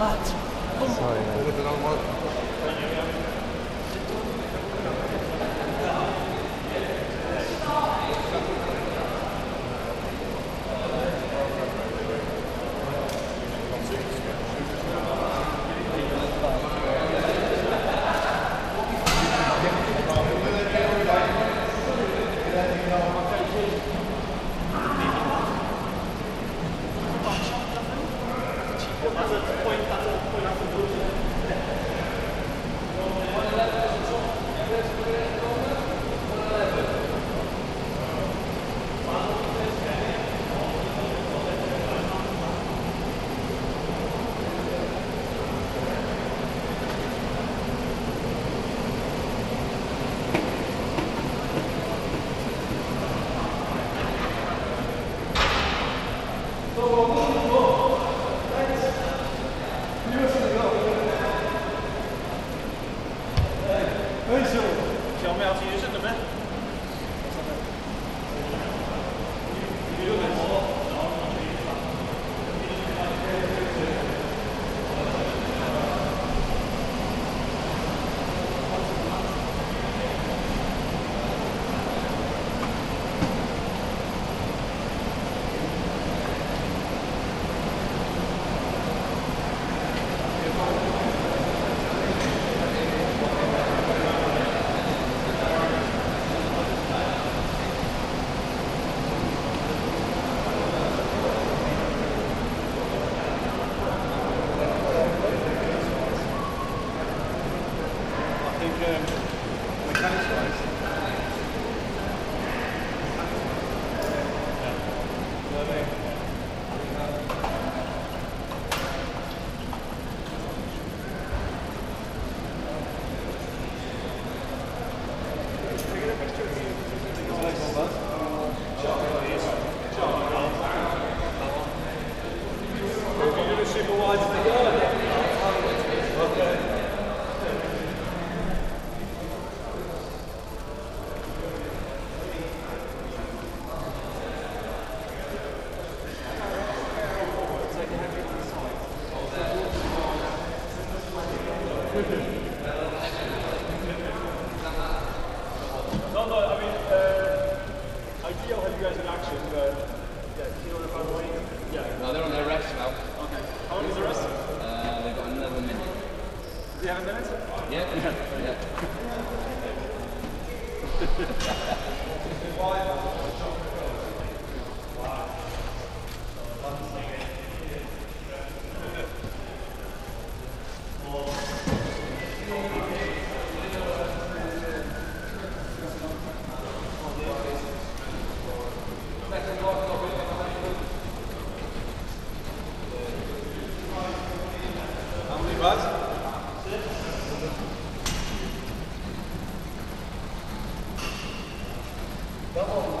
What? Sorry, man. altı yaşında ben No, no, I mean, uh, ideal have you guys in action, but yeah, you. Yeah. No, they're on their rest now. Okay. How long is the rest? Uh, they've got another minute. Have a minute? Yeah, yeah. How Of